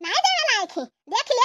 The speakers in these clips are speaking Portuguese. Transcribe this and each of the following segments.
Nada Mike. Dê aquele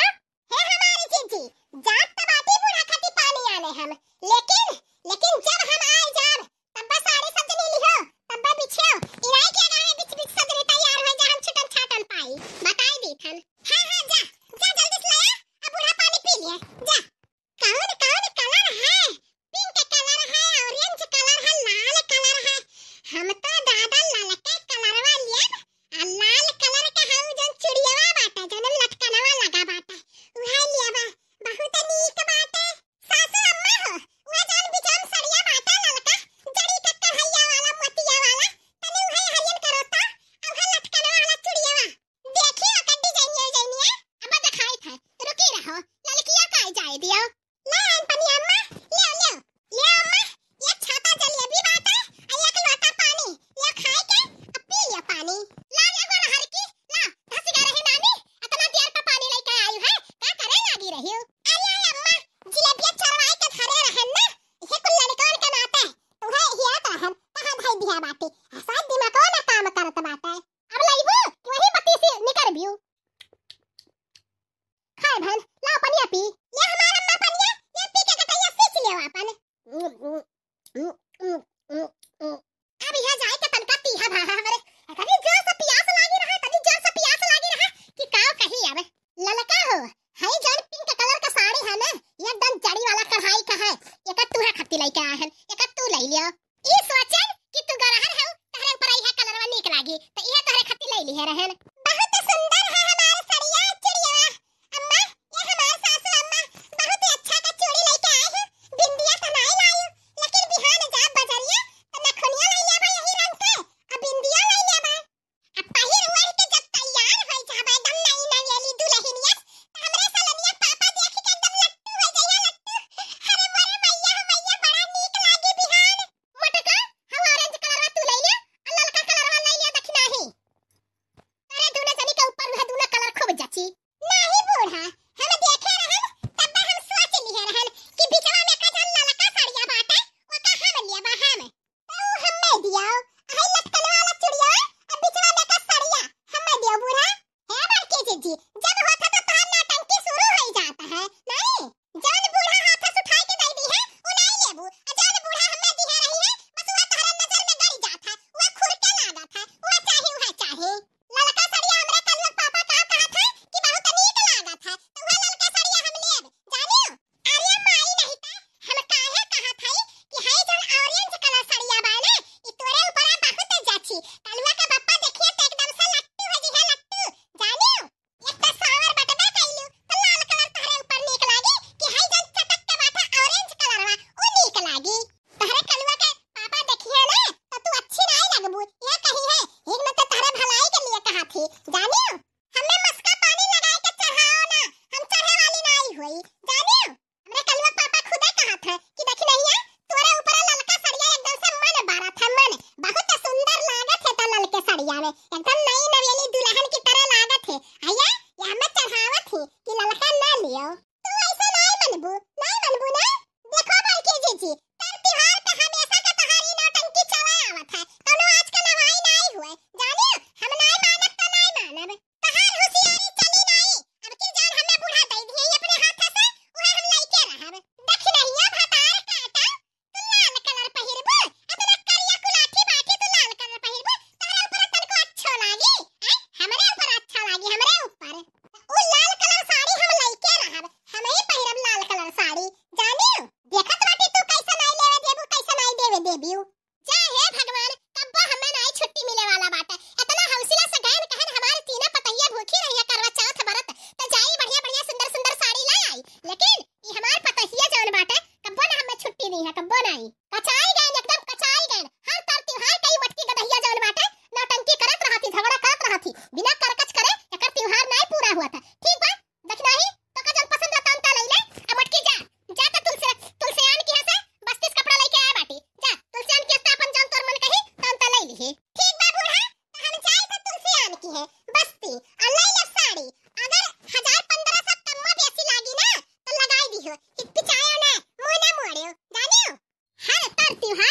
Martín.